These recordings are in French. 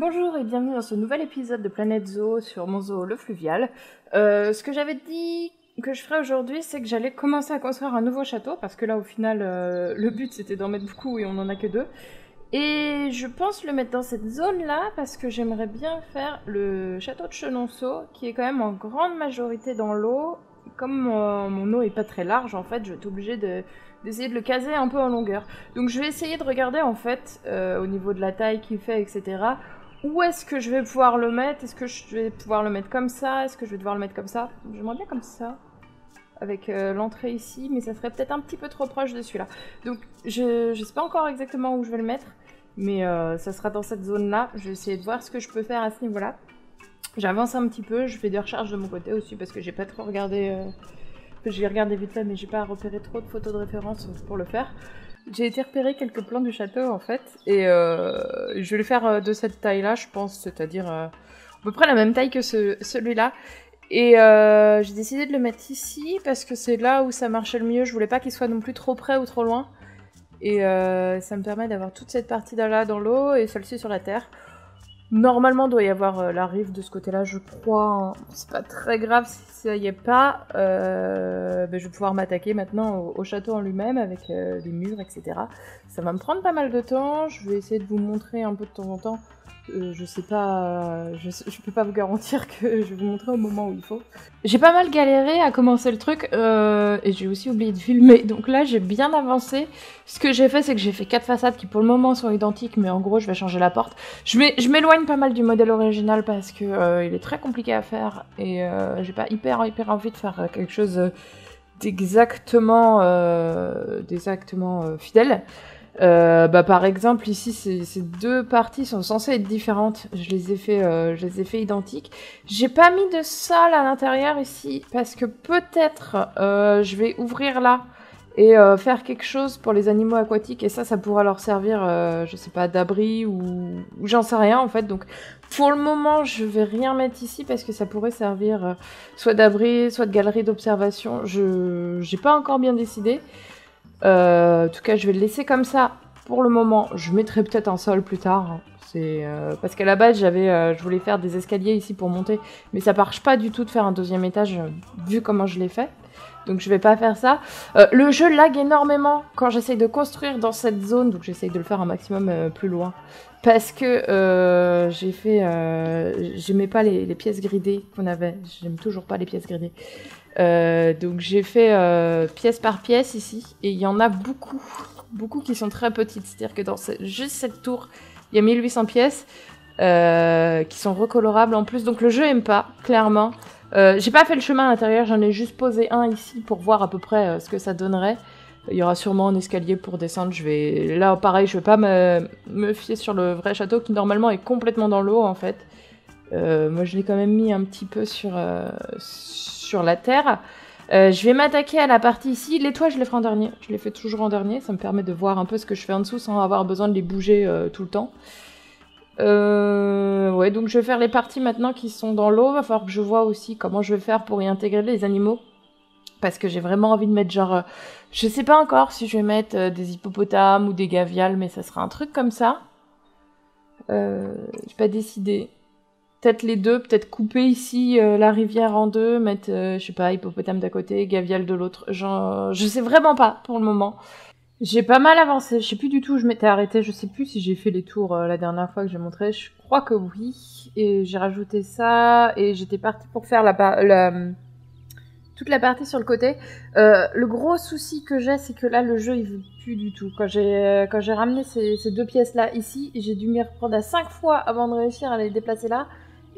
Bonjour et bienvenue dans ce nouvel épisode de Planète Zoo sur mon zoo le fluvial. Euh, ce que j'avais dit que je ferais aujourd'hui, c'est que j'allais commencer à construire un nouveau château parce que là au final euh, le but c'était d'en mettre beaucoup et on en a que deux. Et je pense le mettre dans cette zone là parce que j'aimerais bien faire le château de Chenonceau qui est quand même en grande majorité dans l'eau. Comme mon, mon eau est pas très large en fait, je vais être obligée de d'essayer de le caser un peu en longueur. Donc je vais essayer de regarder en fait euh, au niveau de la taille qu'il fait, etc. Où est-ce que je vais pouvoir le mettre? Est-ce que je vais pouvoir le mettre comme ça? Est-ce que je vais devoir le mettre comme ça? J'aimerais bien comme ça. Avec euh, l'entrée ici, mais ça serait peut-être un petit peu trop proche de celui-là. Donc je ne sais pas encore exactement où je vais le mettre. Mais euh, ça sera dans cette zone-là. Je vais essayer de voir ce que je peux faire à ce niveau-là. J'avance un petit peu, je fais des recherches de mon côté aussi parce que j'ai pas trop regardé euh, j'ai regardé vite fait, mais j'ai pas repéré trop de photos de référence pour le faire. J'ai été repérer quelques plans du château en fait, et euh, je vais le faire euh, de cette taille-là, je pense, c'est-à-dire euh, à peu près la même taille que ce, celui-là. Et euh, j'ai décidé de le mettre ici parce que c'est là où ça marchait le mieux. Je voulais pas qu'il soit non plus trop près ou trop loin. Et euh, ça me permet d'avoir toute cette partie là dans l'eau et celle-ci sur la terre. Normalement, doit y avoir euh, la rive de ce côté-là, je crois. hein. C'est pas très grave si ça y est pas. Euh, ben, je vais pouvoir m'attaquer maintenant au, au château en lui-même avec euh, les murs, etc. Ça va me prendre pas mal de temps. Je vais essayer de vous montrer un peu de temps en temps. Euh, je sais pas, je, sais- je peux pas vous garantir que je vais vous montrer au moment où il faut. J'ai pas mal galéré à commencer le truc euh, et j'ai aussi oublié de filmer. Donc là, j'ai bien avancé. Ce que j'ai fait, c'est que j'ai fait quatre façades qui pour le moment sont identiques, mais en gros, je vais changer la porte. Je m'é- je m'éloigne pas mal du modèle original parce que euh, il est très compliqué à faire et euh, j'ai pas hyper hyper envie de faire euh, quelque chose euh, d'exactement euh, d'exactement euh, fidèle. Euh, bah, par exemple, ici, ces, deux parties sont censées être différentes. Je les ai fait, euh, je les ai fait identiques. J'ai pas mis de sol à l'intérieur ici parce que peut-être euh, je vais ouvrir là et euh, faire quelque chose pour les animaux aquatiques et ça, ça pourra leur servir, euh, je sais pas, d'abri ou, ou j'en sais rien en fait. Donc, pour le moment, je vais rien mettre ici parce que ça pourrait servir euh, soit d'abri, soit de galerie d'observation. Je, j'ai pas encore bien décidé. Euh, en tout cas, je vais le laisser comme ça pour le moment. Je mettrai peut-être un sol plus tard. euh, parce qu'à la base, j'avais, euh, je voulais faire des escaliers ici pour monter, mais ça marche pas du tout de faire un deuxième étage vu comment je l'ai fait. Donc je vais pas faire ça. Le jeu lag énormément quand j'essaye de construire dans cette zone, donc j'essaye de le faire un maximum plus loin. Parce que j'ai fait, j'aimais pas les, les pièces gridées qu'on avait. J'aime toujours pas les pièces gridées. Euh, donc j'ai fait euh, pièce par pièce ici, et il y en a beaucoup, beaucoup qui sont très petites. C'est-à-dire que dans juste cette tour, il y a 1800 pièces euh, qui sont recolorables en plus. Donc le jeu aime pas, clairement. J'ai pas fait le chemin à l'intérieur, j'en ai juste posé un ici pour voir à peu près ce que ça donnerait. Il y aura sûrement un escalier pour descendre. Je vais là, pareil, je vais pas me, me fier sur le vrai château qui normalement est complètement dans l'eau en fait. Euh, moi, je l'ai quand même mis un petit peu sur euh, sur la terre. Euh, je vais m'attaquer à la partie ici. Les toits, je les ferai en dernier. Je les fais toujours en dernier. Ça me permet de voir un peu ce que je fais en dessous sans avoir besoin de les bouger tout le temps. Ouais, donc je vais faire les parties maintenant qui sont dans l'eau. Va falloir que je vois aussi comment je vais faire pour y intégrer les animaux. Parce que j'ai vraiment envie de mettre genre... je sais pas encore si je vais mettre des hippopotames ou des gaviales, mais ça sera un truc comme ça. Euh, j'ai pas décidé. Peut-être les deux, peut-être couper ici euh, la rivière en deux, mettre, euh, je sais pas, hippopotame d'un côté, gavial de l'autre. Genre, je sais vraiment pas pour le moment. J'ai pas mal avancé, je sais plus du tout je m'étais arrêtée, je sais plus si j'ai fait les tours euh, la dernière fois que j'ai montré, je crois que oui, et j'ai rajouté ça, et j'étais partie pour faire la, toute la partie sur le côté. Euh, le gros souci que j'ai, c'est que là, le jeu, il veut plus du tout. Quand j'ai quand ramené ces, ces deux pièces-là ici, j'ai dû m'y reprendre à cinq fois avant de réussir à les déplacer là,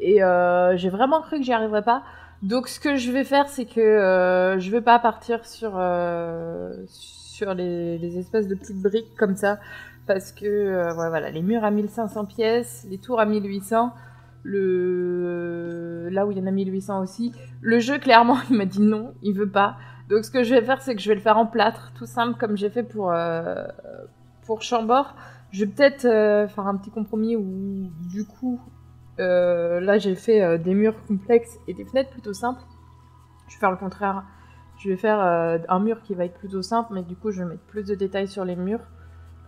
et euh, j'ai vraiment cru que j'y arriverais pas. Donc ce que je vais faire, c'est que euh, je vais pas partir sur euh, sur les, espèces de petites briques comme ça, parce que euh, voilà, les murs à 1500 pièces, les tours à 1800, le là où il y en a 1800 aussi. Le jeu clairement, il m'a dit non, il veut pas. Donc ce que je vais faire, c'est que je vais le faire en plâtre, tout simple comme j'ai fait pour pour Chambord. Je vais peut-être faire un petit compromis où du coup euh, là, j'ai fait euh, des murs complexes et des fenêtres plutôt simples. Je vais faire le contraire. Je vais faire euh, un mur qui va être plutôt simple, mais du coup, je vais mettre plus de détails sur les murs.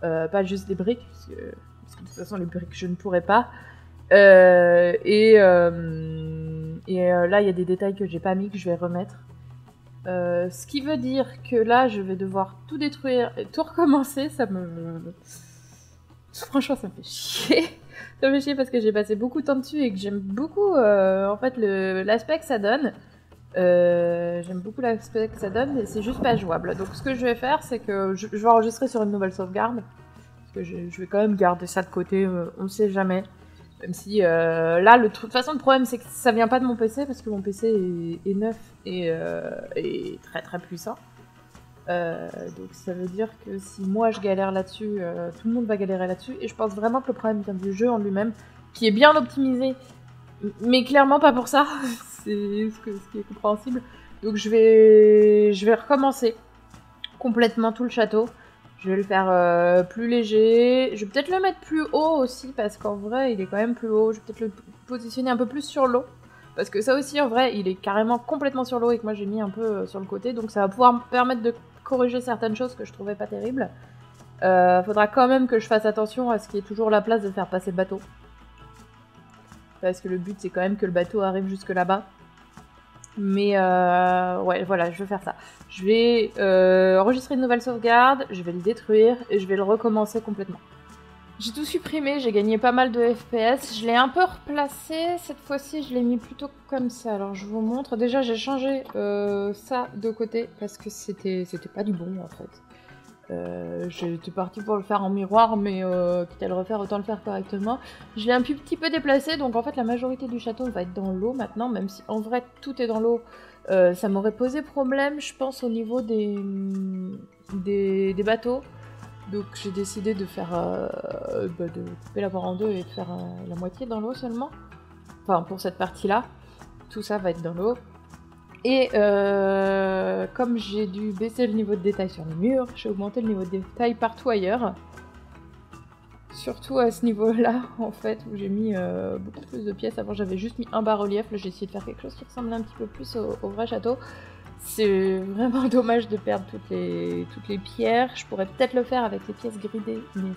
Pas juste des briques, parce que, de toute façon, les briques, je ne pourrais pas. et et là, il y a des détails que j'ai pas mis que je vais remettre. ce qui veut dire que là, je vais devoir tout détruire et tout recommencer. Ça me. Franchement, ça me fait chier. ça me fait chier parce que j'ai passé beaucoup de temps dessus et que j'aime beaucoup fait l'aspect que ça donne. Euh, j'aime beaucoup l'aspect que ça donne, mais c'est juste pas jouable. Donc ce que je vais faire, c'est que je, vais enregistrer sur une nouvelle sauvegarde. Parce que je, vais quand même garder ça de côté, euh, on ne sait jamais. Même si euh, là, de toute façon, le problème c'est que ça vient pas de mon PC, parce que mon PC est, neuf et, et, très très puissant. Donc ça veut dire que si moi je galère là-dessus, tout le monde va galérer là-dessus. Et je pense vraiment que le problème vient du jeu en lui-même, qui est bien optimisé, mais clairement pas pour ça. c'est ce, qui est compréhensible. Donc je vais, je vais recommencer complètement tout le château. Je vais le faire euh, plus léger. Je vais peut-être le mettre plus haut aussi parce qu'en vrai il est quand même plus haut. Je vais peut-être le positionner un peu plus sur l'eau. Parce que ça aussi en vrai il est carrément complètement sur l'eau et que moi j'ai mis un peu euh, sur le côté. Donc ça va pouvoir me permettre de corriger certaines choses que je trouvais pas terribles. Euh, faudra quand même que je fasse attention à ce qui est toujours la place de faire passer le bateau parce que le but c'est quand même que le bateau arrive jusque là-bas. Mais euh, ouais, voilà, je vais faire ça. Je vais euh, enregistrer une nouvelle sauvegarde, je vais le détruire et je vais le recommencer complètement. J'ai tout supprimé, j'ai gagné pas mal de FPS. Je l'ai un peu replacé, cette fois-ci je l'ai mis plutôt comme ça. Alors je vous montre. Déjà j'ai changé euh, ça de côté parce que c'était pas du bon en fait. Euh, J'étais partie pour le faire en miroir, mais euh, quitte à le refaire, autant le faire correctement. Je l'ai un petit peu déplacé, donc en fait la majorité du château va être dans l'eau maintenant, même si en vrai tout est dans l'eau. Ça m'aurait posé problème, je pense, au niveau des, des, bateaux. Donc j'ai décidé de faire euh, bah, de couper la barre en deux et de faire la moitié dans l'eau seulement. Enfin pour cette partie-là. Tout ça va être dans l'eau. Et euh, comme j'ai dû baisser le niveau de détail sur les murs, j'ai augmenté le niveau de détail partout ailleurs. Surtout à ce niveau-là, en fait, où j'ai mis euh, beaucoup plus de pièces. Avant, j'avais juste mis un bas-relief. Là, j'ai essayé de faire quelque chose qui ressemble un petit peu plus au, vrai château. C'est vraiment dommage de perdre toutes les, pierres. Je pourrais peut-être le faire avec les pièces gridées, mais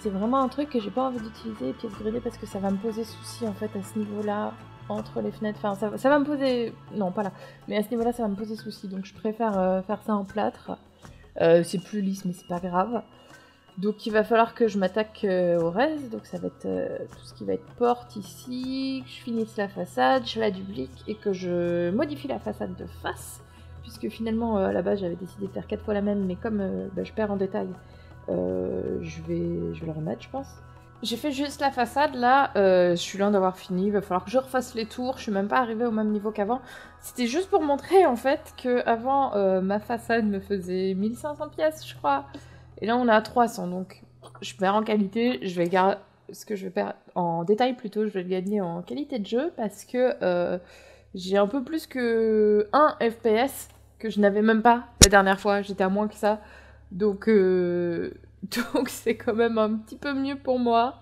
c'est vraiment un truc que j'ai pas envie d'utiliser, les pièces gridées, parce que ça va me poser souci, en fait, à ce niveau-là entre les fenêtres. Enfin, ça, va me poser. Non, pas là. Mais à ce niveau-là, ça va me poser souci. Donc, je préfère euh, faire ça en plâtre. Euh, c'est plus lisse, mais c'est pas grave. Donc, il va falloir que je m'attaque euh, au reste. Donc, ça va être tout ce qui va être porte ici. Que je finisse la façade, je la duplique et que je modifie la façade de face. Puisque finalement, à la base, j'avais décidé de faire 4 fois la même. Mais comme bah, je perds en détail, je, vais, je vais le remettre, je pense. J'ai fait juste la façade là, euh, je suis loin d'avoir fini, il va falloir que je refasse les tours, je suis même pas arrivée au même niveau qu'avant. C'était juste pour montrer en fait que avant euh, ma façade me faisait 1500 pièces je crois, et là on à 300 donc je perds en qualité, je vais garder ce que je vais perdre en détail plutôt, je vais gagner en qualité de jeu parce que euh, j'ai un peu plus que 1 FPS que je n'avais même pas la dernière fois, j'étais à moins que ça. Donc Donc c'est quand même un petit peu mieux pour moi.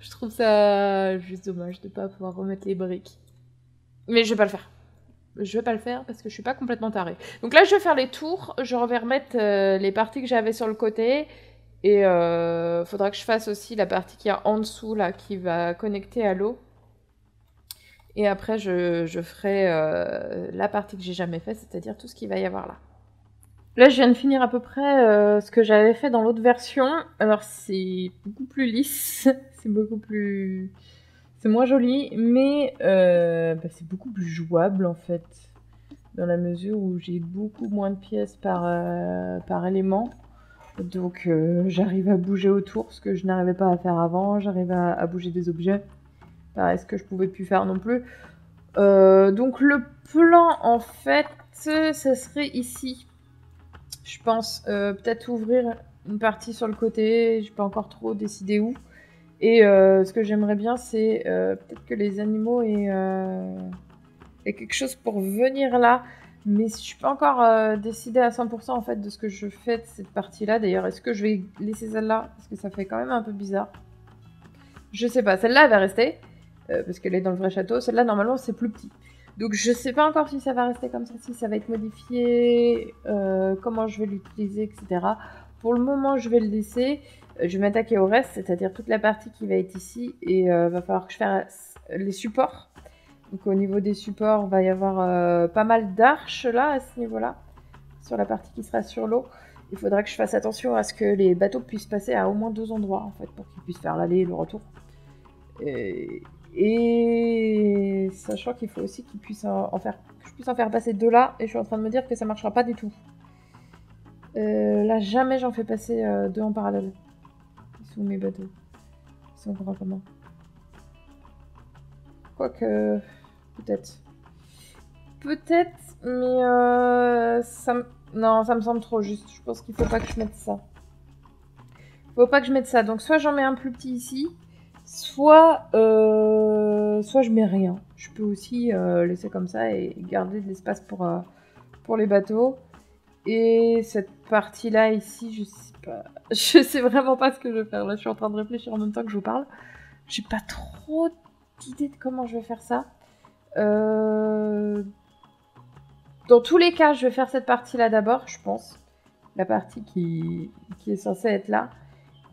Je trouve ça juste dommage de pas pouvoir remettre les briques. Mais je vais pas le faire. Je vais pas le faire parce que je suis pas complètement tarée. Donc là, je vais faire les tours. Je vais remettre euh, les parties que j'avais sur le côté. Et euh, faudra que je fasse aussi la partie qui est en dessous, là, qui va connecter à l'eau. Et après, je, je ferai euh, la partie que j'ai jamais faite, c'est-à-dire tout ce qu'il va y avoir là. Là, je viens de finir à peu près euh, ce que j'avais fait dans l'autre version. Alors, c'est beaucoup plus lisse, c'est beaucoup plus... C'est moins joli, mais euh, bah, c'est beaucoup plus jouable, en fait. Dans la mesure où j'ai beaucoup moins de pièces par, euh, par élément. Donc, j'arrive à bouger autour, ce que je n'arrivais pas à faire avant. J'arrive à, bouger des objets. Pareil, ce que je pouvais plus faire non plus. donc, le plan, en fait, ça serait ici je pense euh, peut-être ouvrir une partie sur le côté, je peux encore trop décider où. Et euh, ce que j'aimerais bien, c'est euh, peut-être que les animaux aient, quelque chose pour venir là. Mais je suis pas encore décidée à 100% en fait de ce que je fais de cette partie-là. D'ailleurs, est-ce que je vais laisser celle-là? Parce que ça fait quand même un peu bizarre. Je sais pas, celle-là elle va rester. parce qu'elle est dans le vrai château. Celle-là, normalement, c'est plus petit. Donc je sais pas encore si ça va rester comme ça, si ça va être modifié, euh, comment je vais l'utiliser, etc. Pour le moment, je vais le laisser. Je vais m'attaquer au reste, c'est-à-dire toute la partie qui va être ici, et va falloir que je fasse les supports. Donc au niveau des supports, il va y avoir pas mal d'arches là, à ce niveau-là, sur la partie qui sera sur l'eau. Il faudra que je fasse attention à ce que les bateaux puissent passer à au moins deux endroits, en fait, pour qu'ils puissent faire l'aller et le retour. Et, sachant qu'il faut aussi qu'ils puissent en faire, que je puisse en faire passer deux là, et je suis en train de me dire que ça marchera pas du tout. Euh, là, jamais j'en fais passer euh, deux en parallèle. Mes bateaux. Ils sont comment Quoique, peut-être. Peut-être, mais euh, ça Non, ça me semble trop juste. Je pense qu'il faut pas que je mette ça. Faut pas que je mette ça. Donc soit j'en mets un plus petit ici, soit, euh, soit je mets rien. Je peux aussi euh, laisser comme ça et garder de l'espace pour, pour les bateaux. Et cette partie-là ici, je sais Je sais vraiment pas ce que je vais faire. Là, je suis en train de réfléchir en même temps que je vous parle. J'ai pas trop d'idée de comment je vais faire ça. Dans tous les cas, je vais faire cette partie-là d'abord, je pense. La partie qui, qui est censée être là.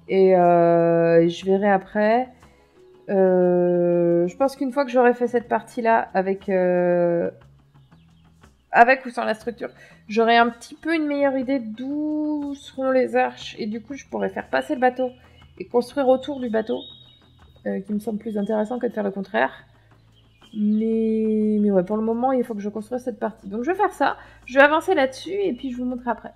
Et je verrai après. Euh, je pense qu'une fois que j'aurai fait cette partie-là avec, euh, avec ou sans la structure, j'aurai un petit peu une meilleure idée d'où seront les arches et du coup je pourrais faire passer le bateau et construire autour du bateau, euh, qui me semble plus intéressant que de faire le contraire. Mais, mais ouais, pour le moment, il faut que je construise cette partie. Donc je vais faire ça, je vais avancer là-dessus et puis je vous montre après.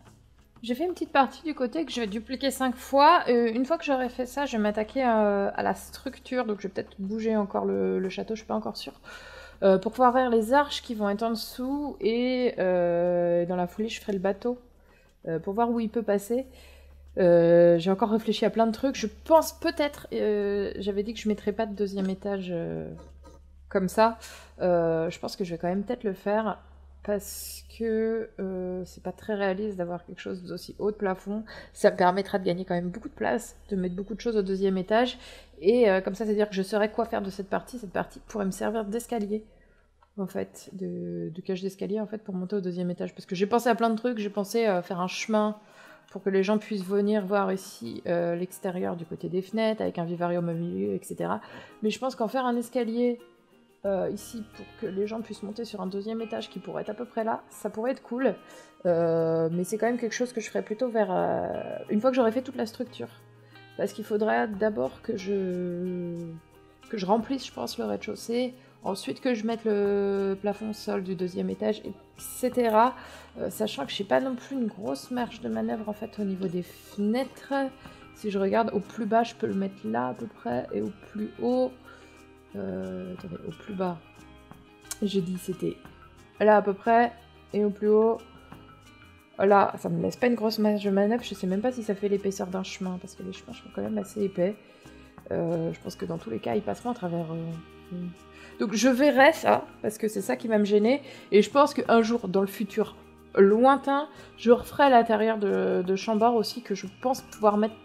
J'ai fait une petite partie du côté que je vais dupliquer 5 fois. Euh, une fois que j'aurai fait ça, je vais m'attaquer euh, à, la structure. Donc je vais peut-être bouger encore le, château, je suis pas encore sûre. Euh, pour pouvoir faire les arches qui vont être en dessous. Et dans la foulée, je ferai le bateau. pour voir où il peut passer. J'ai encore réfléchi à plein de trucs. Je pense peut-être... J'avais dit que je mettrais pas de deuxième étage comme ça. je pense que je vais quand même peut-être le faire parce que euh, c'est pas très réaliste d'avoir quelque chose d'aussi haut de plafond. Ça me permettra de gagner quand même beaucoup de place, de mettre beaucoup de choses au deuxième étage. Et euh, comme ça, c'est-à-dire que je saurais quoi faire de cette partie. Cette partie pourrait me servir d'escalier, en fait, de, de cage d'escalier, en fait, pour monter au deuxième étage. Parce que j'ai pensé à plein de trucs. J'ai pensé à faire un chemin pour que les gens puissent venir voir ici euh, l'extérieur du côté des fenêtres, avec un vivarium au milieu, etc. Mais je pense qu'en faire un escalier euh, ici pour que les gens puissent monter sur un deuxième étage qui pourrait être à peu près là, ça pourrait être cool. Euh, mais c'est quand même quelque chose que je ferais plutôt vers euh, une fois que j'aurai fait toute la structure. Parce qu'il faudrait d'abord que je remplisse, je pense, le rez-de-chaussée. Ensuite que je mette le plafond sol du deuxième étage, etc. sachant que je n'ai pas non plus une grosse marge de manœuvre en fait au niveau des fenêtres. Si je regarde au plus bas, je peux le mettre là à peu près, et au plus haut, euh, attendez, au plus bas, j'ai dit c'était là à peu près, et au plus haut, là, ça me laisse pas une grosse marge de manœuvre, je sais même pas si ça fait l'épaisseur d'un chemin, parce que les chemins sont quand même assez épais. Euh, je pense que dans tous les cas, ils passeront à travers... Euh, Donc je verrai ça, parce que c'est ça qui va me gêner, et je pense qu'un jour, dans le futur lointain, je referai l'intérieur de, de Chambord aussi, que je pense pouvoir mettre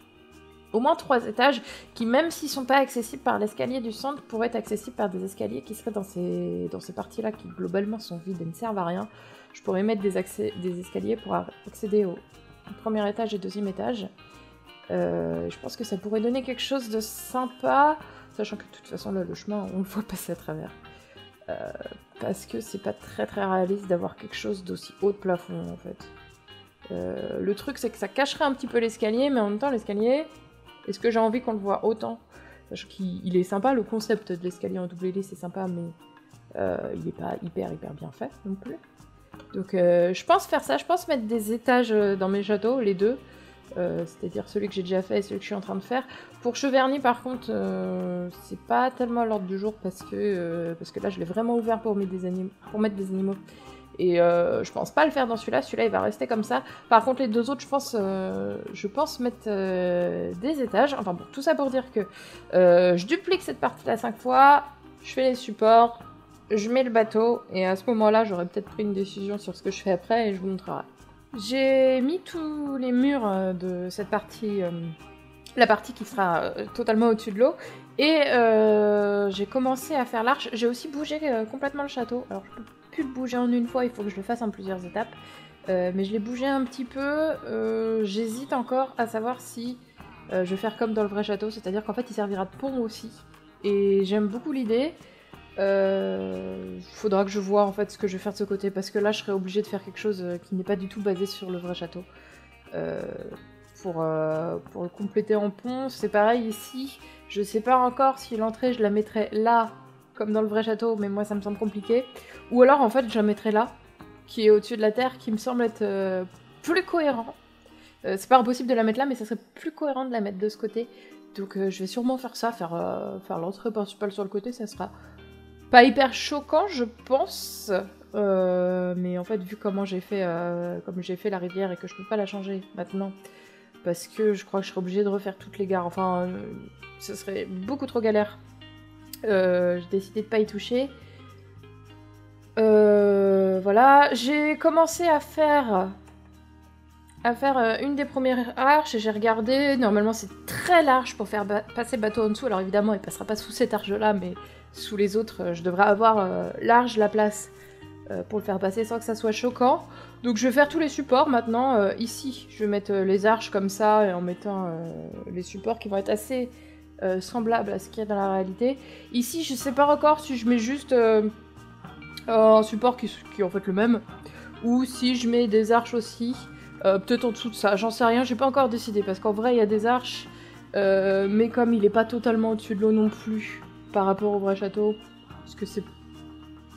au moins trois étages qui, même s'ils sont pas accessibles par l'escalier du centre, pourraient être accessibles par des escaliers qui seraient dans ces, dans ces parties-là qui globalement sont vides et ne servent à rien. Je pourrais mettre des, escaliers pour accéder au premier étage et deuxième étage. Euh, je pense que ça pourrait donner quelque chose de sympa, sachant que de toute façon là le chemin on le voit passer à travers. Euh, parce que c'est pas très très réaliste d'avoir quelque chose d'aussi haut de plafond en fait. Euh, le truc c'est que ça cacherait un petit peu l'escalier, mais en même temps l'escalier est-ce que j'ai envie qu'on le voit autant? Sachant qu'il est sympa, le concept de l'escalier en double c'est sympa, mais il n'est pas hyper hyper bien fait non plus. Donc euh, je pense faire ça, je pense mettre des étages euh, dans mes châteaux, les deux. C'est-à-dire celui que j'ai déjà fait et celui que je suis en train de faire. Pour Cheverny par contre, c'est pas tellement à l'ordre du jour parce que, parce que là je l'ai vraiment ouvert pour mettre des animaux. Et euh, je pense pas le faire dans celui-là. Celui-là, il va rester comme ça. Par contre, les deux autres, je pense, euh, je pense mettre euh, des étages. Enfin tout ça pour dire que je duplique cette partie-là 5 fois. Je fais les supports. Je mets le bateau. Et à ce moment-là, j'aurais peut-être pris une décision sur ce que je fais après et je vous montrerai. J'ai mis tous les murs de cette partie la partie qui sera totalement au-dessus de l'eau. Et j'ai commencé à faire l'arche. J'ai aussi bougé complètement le château. Alors je peux le bouger en une fois, il faut que je le fasse en plusieurs étapes. Euh, mais je l'ai bougé un petit peu. Euh, j'hésite encore à savoir si je vais faire comme dans le vrai château, c'est-à-dire qu'en fait il servira de pont aussi. Et j'aime beaucoup l'idée. Euh, faudra que je vois en fait ce que je vais faire de ce côté parce que là je serais obligée de faire quelque chose euh, qui n'est pas du tout basé sur le vrai château. Euh, pour, euh, pour le compléter en pont, c'est pareil ici. Je sais pas encore si l'entrée je la mettrai là comme dans le vrai château, mais moi ça me semble compliqué. Ou alors en fait je la mettrai là, qui est au-dessus de la terre, qui me semble être plus cohérent. c'est pas impossible de la mettre là, mais ça serait plus cohérent de la mettre de ce côté. Donc je vais sûrement faire ça, faire, faire l'entrée principale sur le côté, ça sera pas hyper choquant, je pense. Euh, mais en fait, vu comment j'ai fait, euh, comme j'ai fait la rivière et que je peux pas la changer maintenant, parce que je crois que je serais obligée de refaire toutes les gares. Enfin, euh, ce serait beaucoup trop galère. j'ai décidé de pas y toucher. voilà, j'ai commencé à faire à faire une des premières arches et j'ai regardé. Normalement, c'est très large pour faire passer le bateau en dessous. Alors évidemment, il passera pas sous cette arche là, mais sous les autres, euh, je devrais avoir euh, large la place euh, pour le faire passer sans que ça soit choquant. Donc je vais faire tous les supports maintenant. ici, je vais mettre les arches comme ça et en mettant les supports qui vont être assez semblables à ce qu'il y a dans la réalité. Ici, je sais pas encore si je mets juste un support qui, qui, est en fait le même ou si je mets des arches aussi. Peut-être en dessous de ça, j'en sais rien, j'ai pas encore décidé parce qu'en vrai il y a des arches, mais comme il est pas totalement au-dessus de l'eau non plus, par rapport au vrai château. Est-ce que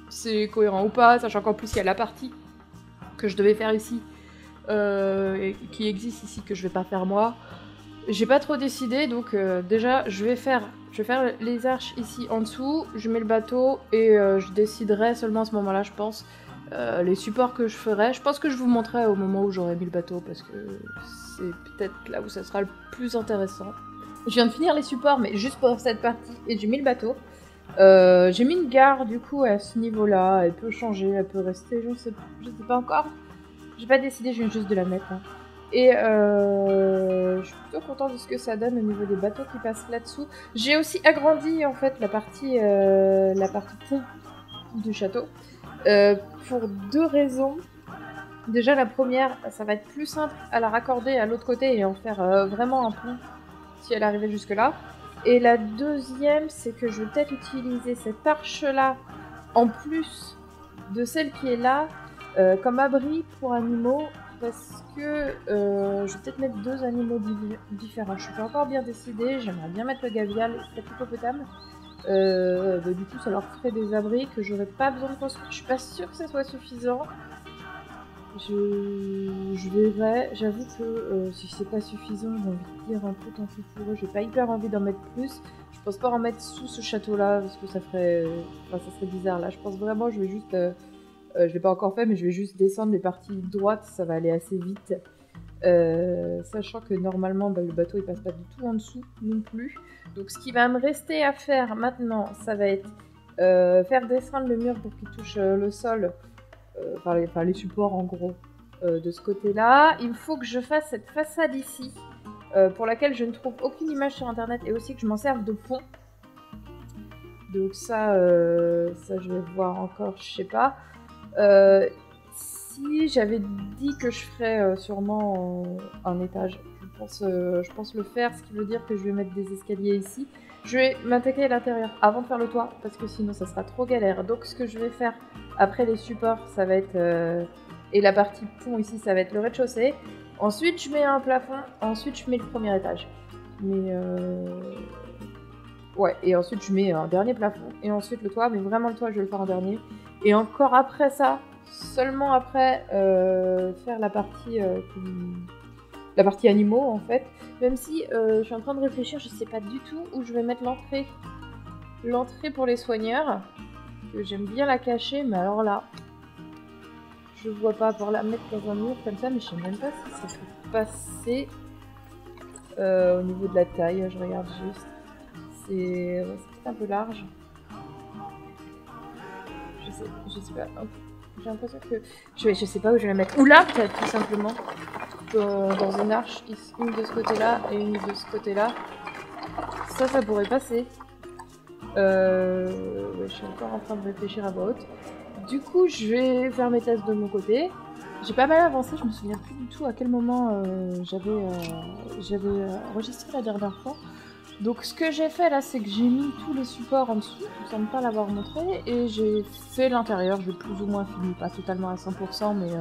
c'est cohérent ou pas, sachant qu'en plus il y a la partie que je devais faire ici, euh, qui existe ici, que je vais pas faire moi. J'ai pas trop décidé, donc euh, déjà je vais faire je vais faire les arches ici en dessous, je mets le bateau et euh, je déciderai seulement à ce moment-là, je pense, les supports que je ferai. Je pense que je vous montrerai au moment où j'aurai mis le bateau parce que c'est peut-être là où ça sera le plus intéressant. Je viens de finir les supports, mais juste pour cette partie, et j'ai mis le bateau. Euh, j'ai mis une gare du coup à ce niveau-là. Elle peut changer, elle peut rester, je sais, je sais pas encore. J'ai pas décidé, je viens juste de la mettre. Hein. Et euh, je suis plutôt contente de ce que ça donne au niveau des bateaux qui passent là-dessous. J'ai aussi agrandi en fait la partie, euh, la partie du château pour deux raisons. Déjà la première, ça va être plus simple à la raccorder à l'autre côté et en faire vraiment un pont si elle arrivait jusque là. Et la deuxième, c'est que je vais peut-être utiliser cette arche-là en plus de celle qui est là euh, comme abri pour animaux parce que euh, je vais peut-être mettre deux animaux différents. Je suis pas encore bien décidée. J'aimerais bien mettre le gavial et l'hippopotame. Euh, bah, du coup, ça leur ferait des abris que j'aurais pas besoin de construire. Je suis pas sûre que ça soit suffisant. Je, je verrai. J'avoue que euh, si c'est pas suffisant, j'ai envie de dire un peu tant pis pour eux. J'ai pas hyper envie d'en mettre plus. Je pense pas en mettre sous ce château-là parce que ça ferait, enfin, ça serait bizarre. Là, je pense vraiment, je vais juste, euh, je l'ai pas encore fait, mais je vais juste descendre les parties droites. Ça va aller assez vite. Sachant que normalement bah, le bateau il passe pas du tout en dessous non plus. Donc ce qui va me rester à faire maintenant, ça va être faire descendre le mur pour qu'il touche le sol euh, enfin, les, supports en gros euh, de ce côté-là. Il faut que je fasse cette façade ici, euh, pour laquelle je ne trouve aucune image sur internet et aussi que je m'en serve de pont. Donc ça, ça je vais voir encore, je sais pas. J'avais dit que je ferais sûrement un étage, je pense, je pense le faire, ce qui veut dire que je vais mettre des escaliers ici. Je vais m'attaquer à l'intérieur avant de faire le toit, parce que sinon ça sera trop galère. Donc ce que je vais faire après les supports, ça va être... Euh, et la partie pont ici, ça va être le rez-de-chaussée. Ensuite, je mets un plafond. Ensuite, je mets le premier étage. Mais... Euh... Ouais, et ensuite, je mets un dernier plafond. Et ensuite, le toit. Mais vraiment, le toit, je vais le faire en dernier. Et encore après ça, seulement après, euh, faire la partie... Euh, la partie animaux, en fait. Même si euh, je suis en train de réfléchir, je sais pas du tout où je vais mettre l'entrée. L'entrée pour les soigneurs. Que j'aime bien la cacher, mais alors là, je vois pas pour la mettre dans un mur comme ça, mais je sais même pas si ça peut passer au niveau de la taille. Je regarde juste. C'est peut-être un peu large. Je sais, je sais pas. J'ai l'impression que je, sais pas où je vais la mettre. Ou là, peut-être tout simplement dans, une arche, une de ce côté-là et une de ce côté-là. Ça, ça pourrait passer. Euh, je suis encore en train de réfléchir à voix haute. Du coup, je vais faire mes tests de mon côté. j'ai pas mal avancé, je me souviens plus du tout à quel moment euh, j'avais euh, enregistré la dernière fois. Donc ce que j'ai fait là, c'est que j'ai mis tous les supports en dessous, je ne pas l'avoir montré, et j'ai fait l'intérieur, j'ai plus ou moins fini, pas totalement à 100%, mais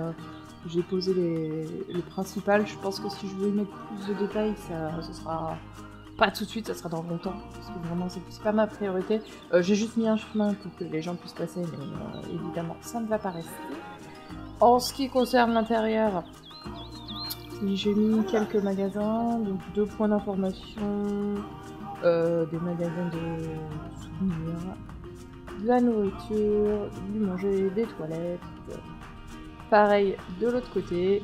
j'ai posé les, les principales. Je pense que si je veux y mettre plus de détails, ça, sera pas tout de suite, ça sera dans longtemps, parce que vraiment c'est pas ma priorité. Euh, j'ai juste mis un chemin pour que les gens puissent passer, mais euh, évidemment ça ne va pas rester. En ce qui concerne l'intérieur, j'ai mis quelques magasins, donc deux points d'information, euh, des magasins de souvenirs, de la nourriture, du manger, des toilettes. Pareil de l'autre côté.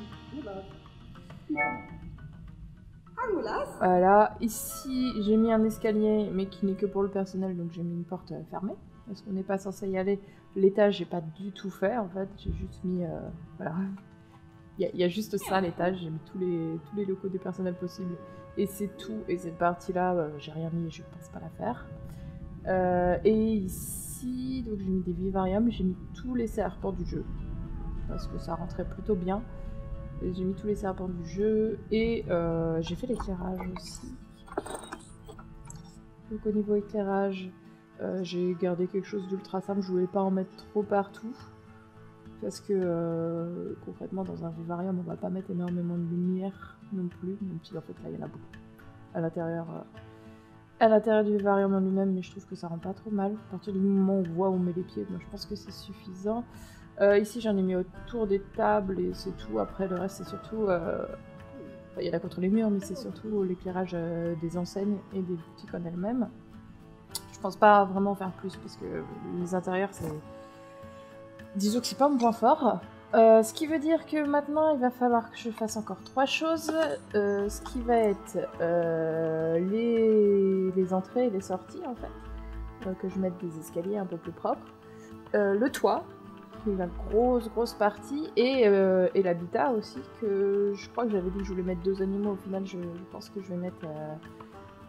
Voilà, ici j'ai mis un escalier, mais qui n'est que pour le personnel, donc j'ai mis une porte euh, fermée. Parce qu'on n'est pas censé y aller. L'étage, j'ai pas du tout fait en fait, j'ai juste mis. Euh, voilà. Il y, a juste ça, l'étage, j'ai mis tous les, tous les locaux du personnel possibles. Et c'est tout. Et cette partie-là, euh, j'ai rien mis, je pense pas la faire. et ici, donc j'ai mis des vivariums, j'ai mis tous les serpents du jeu. Parce que ça rentrait plutôt bien. J'ai mis tous les serpents du jeu et euh, j'ai fait l'éclairage aussi. Donc au niveau éclairage, euh, j'ai gardé quelque chose d'ultra simple. Je voulais pas en mettre trop partout. Parce que euh, concrètement dans un vivarium on va pas mettre énormément de lumière non plus. Même si en fait là il y en a beaucoup à l'intérieur. à l'intérieur du vivarium en lui-même, mais je trouve que ça rend pas trop mal. À partir du moment où on voit où on met les pieds, moi je pense que c'est suffisant. Euh, ici, j'en ai mis autour des tables et c'est tout. Après, le reste, c'est surtout. Euh, il y en a contre les murs, mais c'est surtout l'éclairage euh, des enseignes et des boutiques en elles-mêmes. Je pense pas vraiment faire plus parce que les intérieurs, c'est. Disons que c'est pas mon point fort. ce qui veut dire que maintenant, il va falloir que je fasse encore trois choses. ce qui va être les... les entrées et les sorties, en fait. que je mette des escaliers un peu plus propres. le toit, la grosse grosse partie, et, euh, et l'habitat aussi, que je crois que j'avais dit que je voulais mettre deux animaux, au final je, pense que je vais mettre euh,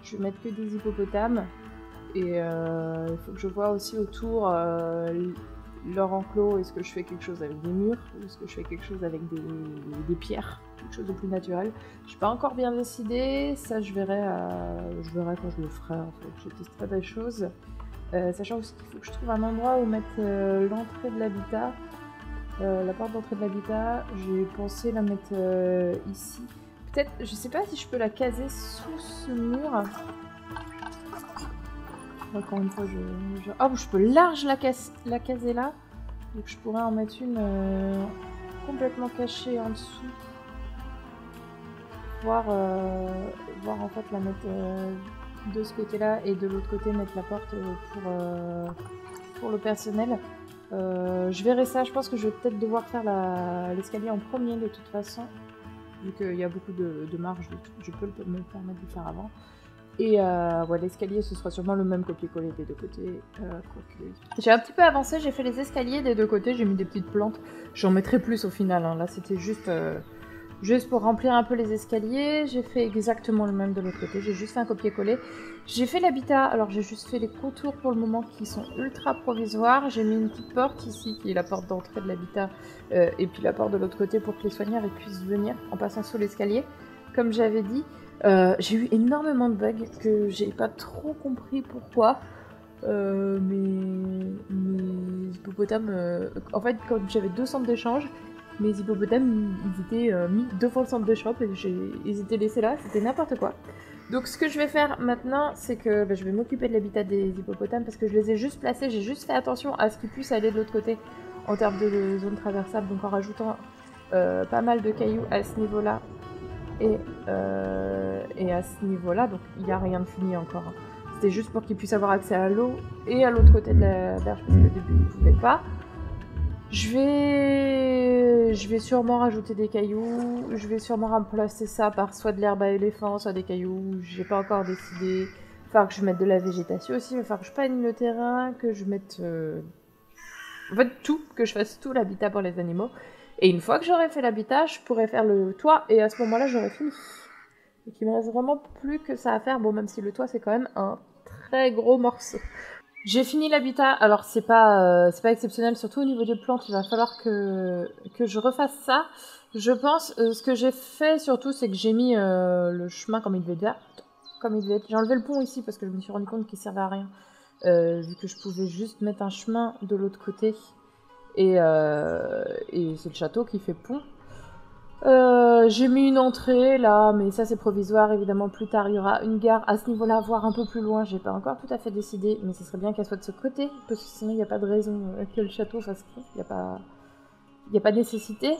je vais mettre que des hippopotames, et euh, il faut que je vois aussi autour leur enclos, est-ce que je fais quelque chose avec des murs, ou est-ce que je fais quelque chose avec des, pierres, quelque chose de plus naturel. Je suis pas encore bien décidée, ça je verrai, je verrai quand je le ferai en fait, je testerai des choses. Euh, sachant aussi qu'il faut que je trouve un endroit où mettre euh, l'entrée de l'habitat. Euh, la porte d'entrée de l'habitat, j'ai pensé la mettre ici. Peut-être, je sais pas si je peux la caser sous ce mur. Encore une fois, je... Oh, je peux large la, la caser là. Donc je pourrais en mettre une complètement cachée en dessous. Voir, voir en fait la mettre de ce côté-là et de l'autre côté mettre la porte euh, pour, euh, pour le personnel. Euh, je verrai ça, je pense que je vais peut-être devoir faire l'escalier en premier de toute façon, vu qu'il y a beaucoup de, marge, je peux me permettre de le faire avant. Et ouais, l'escalier, ce sera sûrement le même copier-coller des deux côtés. J'ai un petit peu avancé, j'ai fait les escaliers des deux côtés, j'ai mis des petites plantes. J'en mettrai plus au final, hein. là c'était juste Juste pour remplir un peu les escaliers, j'ai fait exactement le même de l'autre côté. J'ai juste fait un copier-coller. J'ai fait l'habitat, alors j'ai juste fait les contours pour le moment qui sont ultra provisoires. J'ai mis une petite porte ici, qui est la porte d'entrée de l'habitat, euh, et puis la porte de l'autre côté pour que les soigneurs puissent venir en passant sous l'escalier. Comme j'avais dit, euh, j'ai eu énormément de bugs que j'ai pas trop compris pourquoi. Euh, mes, mes hippopotames, en fait, comme j'avais deux centres d'échange, mes hippopotames, ils étaient euh, mis fois le centre shop et ils étaient laissés là, c'était n'importe quoi. Donc ce que je vais faire maintenant, c'est que bah, je vais m'occuper de l'habitat des hippopotames parce que je les ai juste placés, j'ai juste fait attention à ce qu'ils puissent aller de l'autre côté en termes de zone traversable, donc en rajoutant euh, pas mal de cailloux à ce niveau-là et, euh, et, à ce niveau-là, donc il n'y a rien de fini encore. Hein. C'était juste pour qu'ils puissent avoir accès à l'eau et à l'autre côté de la berge parce qu'au début ils ne pouvaient pas. Je vais... je vais sûrement rajouter des cailloux. Je vais sûrement remplacer ça par soit de l'herbe à éléphant, soit des cailloux. J'ai pas encore décidé. Il va falloir que je mette de la végétation aussi. Il va falloir que je panne le terrain, que je mette... Euh... En fait, tout. Que je fasse tout l'habitat pour les animaux. Et une fois que j'aurai fait l'habitat, je pourrai faire le toit. Et à ce moment-là, j'aurai fini. Et qu'il me reste vraiment plus que ça à faire. Bon, même si le toit, c'est quand même un très gros morceau. J'ai fini l'habitat, alors c'est pas, euh, c'est pas exceptionnel, surtout au niveau des plantes, il va falloir que, que je refasse ça. Je pense, euh, ce que j'ai fait surtout, c'est que j'ai mis euh, le chemin comme il devait être. Comme il devait être. J'ai enlevé le pont ici parce que je me suis rendu compte qu'il servait à rien. vu que je pouvais juste mettre un chemin de l'autre côté. Et, et c'est le château qui fait pont. Euh, j'ai mis une entrée là, mais ça c'est provisoire. Évidemment, plus tard il y aura une gare à ce niveau-là, voire un peu plus loin. J'ai pas encore tout à fait décidé, mais ce serait bien qu'elle soit de ce côté, parce que sinon il n'y a pas de raison que le château fasse Il n'y a pas, de nécessité.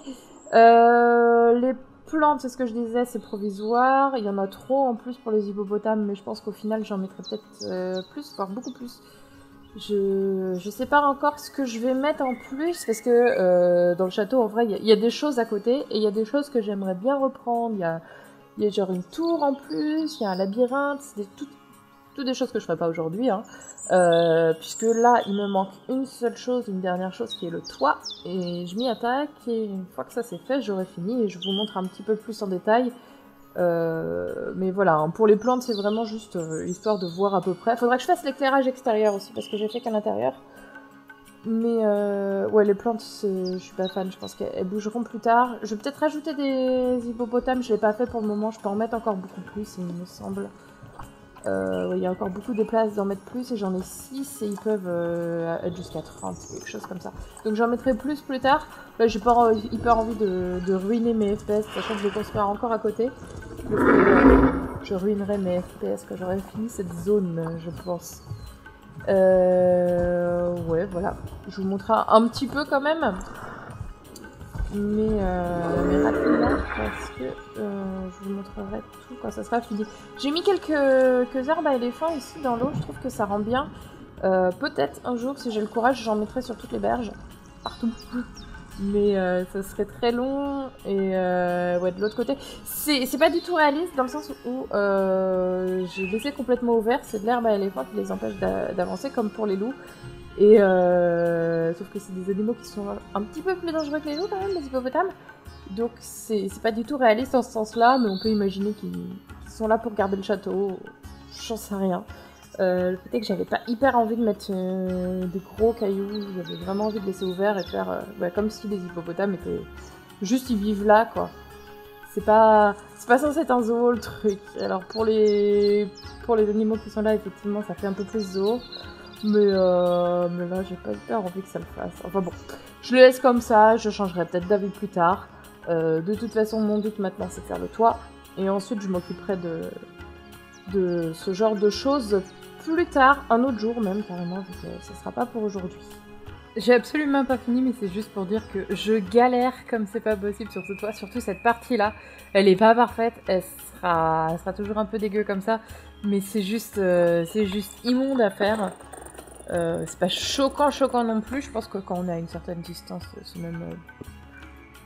Euh, les plantes, c'est ce que je disais, c'est provisoire. Il y en a trop en plus pour les hippopotames, mais je pense qu'au final j'en mettrai peut-être euh, plus, voire beaucoup plus. Je, je sais pas encore ce que je vais mettre en plus parce que euh, dans le château, en vrai, il y, a des choses à côté et il y a des choses que j'aimerais bien reprendre. Il y a, y a genre une tour en plus, il y a un labyrinthe, c'est toutes tout des choses que je ferai pas aujourd'hui, hein. euh, puisque là, il me manque une seule chose, une dernière chose qui est le toit et je m'y attaque et une fois que ça c'est fait, j'aurai fini et je vous montre un petit peu plus en détail mais voilà, hein, pour les plantes, c'est vraiment juste euh, histoire de voir à peu près. Faudrait que je fasse l'éclairage extérieur aussi, parce que j'ai fait qu'à l'intérieur. Mais euh, ouais, les plantes, je suis pas fan, je pense qu'elles bougeront plus tard. Je vais peut-être rajouter des hippopotames, je l'ai pas fait pour le moment, je peux en mettre encore beaucoup plus, il me semble. Euh, il y a encore beaucoup de places d'en mettre plus et j'en ai 6 et ils peuvent euh, être jusqu'à 30, quelque chose comme ça. Donc j'en mettrai plus plus tard. Là j'ai pas hyper envie de, ruiner mes FPS, sachant que je vais construire encore à côté. je ruinerai mes FPS quand j'aurai fini cette zone, je pense. Euh, ouais, voilà. Je vous montrerai un petit peu quand même mais, rapidement parce que je vous montrerai tout quand ça sera fini. J'ai mis quelques, herbes à éléphant ici dans l'eau, je trouve que ça rend bien. Euh, peut-être un jour, si j'ai le courage, j'en mettrai sur toutes les berges, partout. Mais euh, ça serait très long et euh, ouais de l'autre côté c'est pas du tout réaliste dans le sens où j'ai laissé complètement ouvert c'est de l'herbe à éléphant qui les empêche d'avancer comme pour les loups et sauf que c'est des animaux qui sont un petit peu plus dangereux que les loups quand même, les hippopotames. Donc c'est pas du tout réaliste en ce sens-là, mais on peut imaginer qu'ils sont là pour garder le château. J'en sais rien. Euh, le fait est que j'avais pas hyper envie de mettre euh, des gros cailloux, j'avais vraiment envie de laisser ouvert et faire euh, bah, comme si les hippopotames étaient juste ils vivent là quoi. C'est pas pas censé être un zoo le truc. Alors pour les pour les animaux qui sont là effectivement ça fait un peu plus zoo. Mais, euh, là, j'ai pas hyper envie que ça le fasse. Enfin bon, je le laisse comme ça, je changerai peut-être d'avis plus tard. Euh, de toute façon, mon but maintenant, c'est de faire le toit. Et ensuite, je m'occuperai de, ce genre de choses plus tard, un autre jour même, carrément, ça sera pas pour aujourd'hui. J'ai absolument pas fini, mais c'est juste pour dire que je galère comme c'est pas possible sur ce toit, surtout cette partie-là. Elle est pas parfaite, elle sera, sera toujours un peu dégueu comme ça, mais c'est juste, euh, c'est juste immonde à faire. Euh, c'est pas choquant, choquant non plus. Je pense que quand on a une certaine distance, c'est même.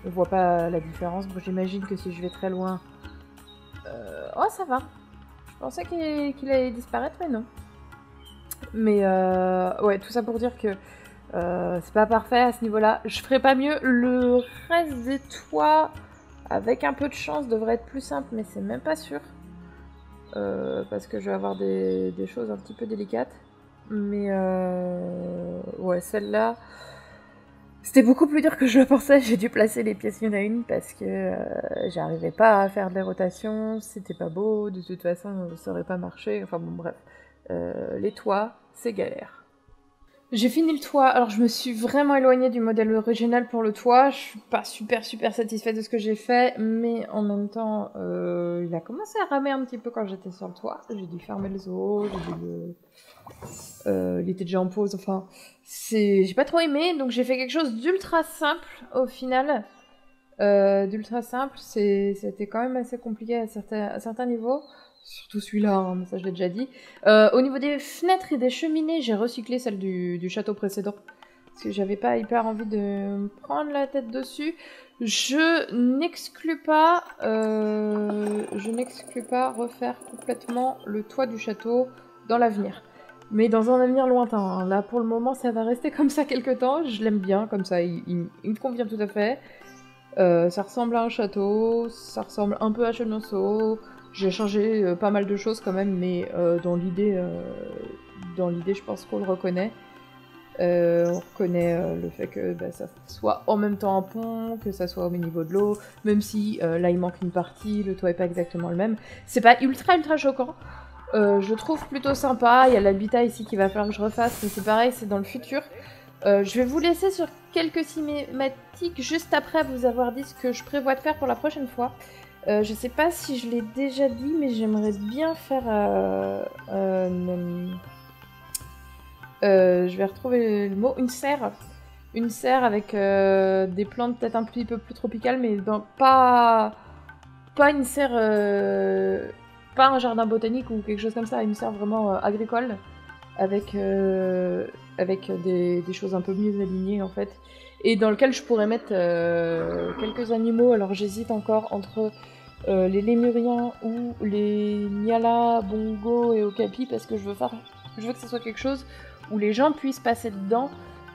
Euh, on voit pas la différence. Bon, j'imagine que si je vais très loin. Euh, oh, ça va. Je pensais qu'il allait disparaître, mais non. Mais ouais, tout ça pour dire que c'est pas parfait à ce niveau-là. Je ferai pas mieux. Le reste des toits, avec un peu de chance, devrait être plus simple, mais c'est même pas sûr. parce que je vais avoir des choses un petit peu délicates. Mais euh, ouais, celle-là, c'était beaucoup plus dur que je le pensais. J'ai dû placer les pièces une à une parce que euh, j'arrivais pas à faire des rotations, c'était pas beau, de toute façon ça aurait pas marché. Enfin bon, bref. Euh, les toits, c'est galère. J'ai fini le toit, alors je me suis vraiment éloignée du modèle original pour le toit. Je suis pas super super satisfaite de ce que j'ai fait, mais en même temps, euh, il a commencé à ramer un petit peu quand j'étais sur le toit. J'ai dû fermer le zoo, j'ai dû le euh, il était déjà en pause, enfin, j'ai pas trop aimé, donc j'ai fait quelque chose d'ultra simple au final. Euh, d'ultra simple, c'était quand même assez compliqué à certains, niveaux. Surtout celui-là, hein, ça je l'ai déjà dit. Euh, au niveau des fenêtres et des cheminées, j'ai recyclé celle du, château précédent. Parce que j'avais pas hyper envie de prendre la tête dessus. Je n'exclus pas, je n'exclus pas refaire complètement le toit du château dans l'avenir mais dans un avenir lointain. Hein. Là, pour le moment, ça va rester comme ça quelques temps. Je l'aime bien, comme ça, il, me convient tout à fait. Euh, ça ressemble à un château, ça ressemble un peu à Chenonceau. J'ai changé euh, pas mal de choses quand même, mais euh, dans l'idée dans je pense qu'on le reconnaît. On reconnaît le fait que bah, ça soit en même temps un pont, que ça soit au même niveau de l'eau, même si là il manque une partie, le toit est pas exactement le même. C'est pas ultra ultra choquant. Je trouve plutôt sympa. Il y a l'habitat ici qui va falloir que je refasse, mais c'est pareil, c'est dans le futur. je vais vous laisser sur quelques cinématiques juste après vous avoir dit ce que je prévois de faire pour la prochaine fois. je sais pas si je l'ai déjà dit, mais j'aimerais bien faire euh, je vais retrouver le mot, une serre. Une serre avec euh, des plantes peut-être un petit peu plus tropicales, mais pas, pas une serre, euh, pas un jardin botanique ou quelque chose comme ça, une serre vraiment agricole, avec, avec des, choses un peu mieux alignées en fait, et dans lequel je pourrais mettre quelques animaux. Alors j'hésite encore entre les lémuriens ou les Nyala, Bongo et Okapi parce que je veux faire, je veux que ce soit quelque chose où les gens puissent passer dedans.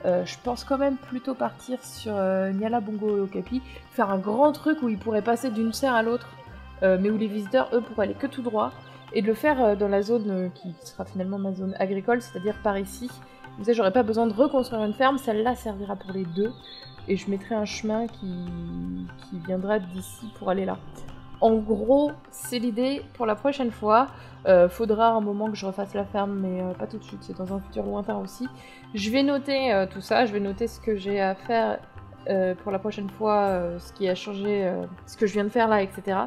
Euh, je pense quand même plutôt partir sur euh, Nyala Bongo et Okapi, faire un grand truc où ils pourraient passer d'une serre à l'autre, euh, mais où les visiteurs, eux, pourraient aller que tout droit, et de le faire dans la zone qui sera finalement ma zone agricole, c'est-à-dire par ici. Vous savez, j'aurais pas besoin de reconstruire une ferme, celle-là servira pour les deux, et je mettrai un chemin qui, qui viendra d'ici pour aller là. En gros, c'est l'idée pour la prochaine fois. Euh, faudra un moment que je refasse la ferme, mais euh, pas tout de suite, c'est dans un futur lointain aussi. Je vais noter euh, tout ça, je vais noter ce que j'ai à faire pour la prochaine fois, ce qui a changé, ce que je viens de faire là, etc.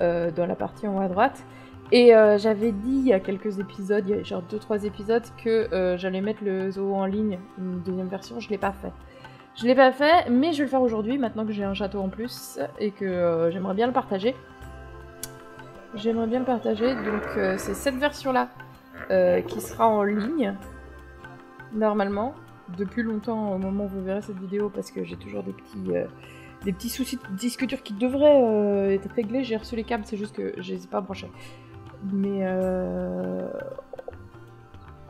dans la partie en haut à droite. Et j'avais dit il y a quelques épisodes, il y a genre 2-3 épisodes, que j'allais mettre le zoo en ligne, une deuxième version, je l'ai pas fait. Je l'ai pas fait, mais je vais le faire aujourd'hui, maintenant que j'ai un château en plus, et que j'aimerais bien le partager. J'aimerais bien le partager. Donc euh, c'est cette version-là euh, qui sera en ligne, normalement, depuis longtemps au moment où vous verrez cette vidéo, parce que j'ai toujours des petits, euh, des petits soucis de disque qui devraient être réglés. J'ai reçu les câbles, c'est juste que je les ai pas branchés. Mais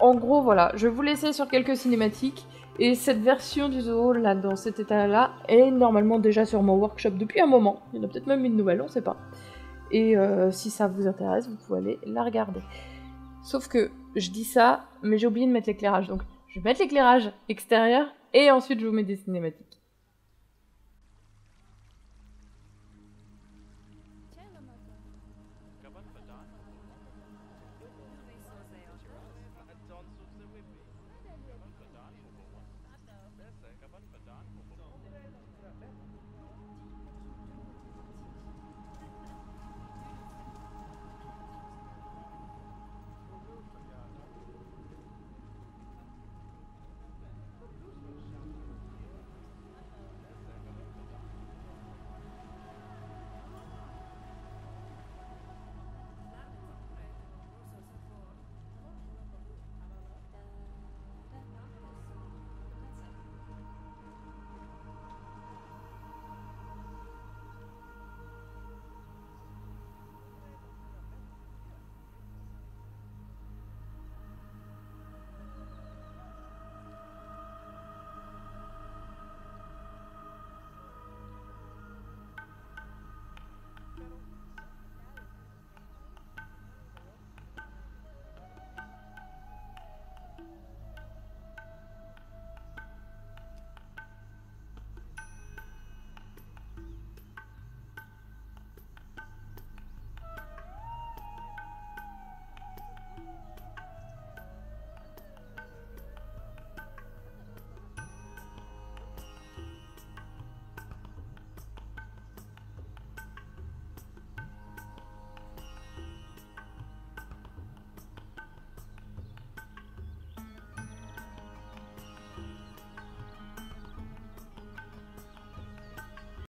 en gros, voilà, je vais vous laisser sur quelques cinématiques. Et cette version du zoo, là, dans cet état-là, est normalement déjà sur mon workshop depuis un moment. Il y en a peut-être même une nouvelle, on sait pas. Et euh, si ça vous intéresse, vous pouvez aller la regarder. Sauf que je dis ça, mais j'ai oublié de mettre l'éclairage. Donc je vais mettre l'éclairage extérieur et ensuite je vous mets des cinématiques.